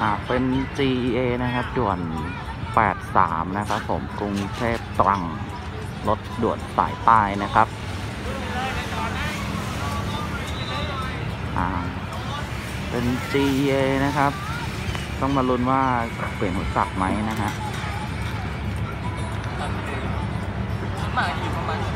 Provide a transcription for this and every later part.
อ่าเป็น GEA นะครับด่วน 83 นะครับผมกรุงเทพตรังรถด่วนสายใต้นะครับอ่าเป็น GEA นะครับ ต้องมาลุ้นว่าเปลี่ยนหัวจักรไหมนะฮะมากอยู่ประมาณ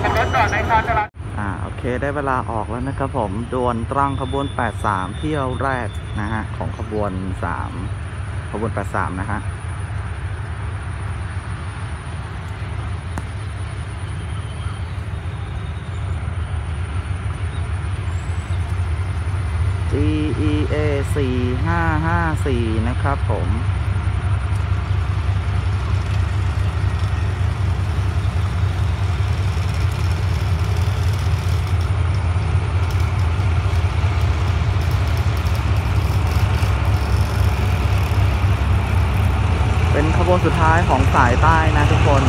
ขับรถจอดในการจราจรอ่าโอเคได้เวลาออกแล้วนะครับผมด่วนตรังขบวน 83 เที่ยวแรกนะฮะของขบวน 3 ขบวน 83 นะฮะ GEA 4554 นะครับผม เป็นขบวนสุดท้ายของสายใต้นะทุกคน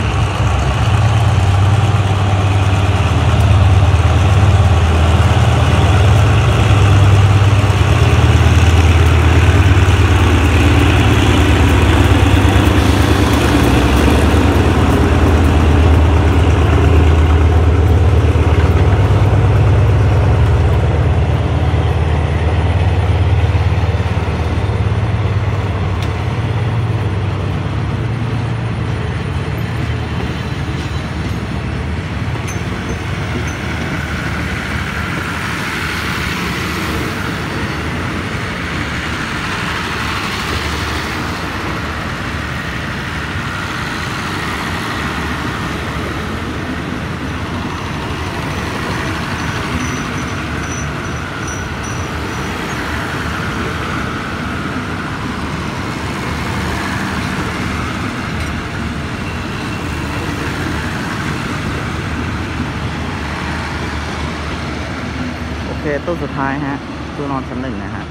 โอ เคตู้สุดท้ายฮะตู้นอนชั้นหนึ่งนะฮะ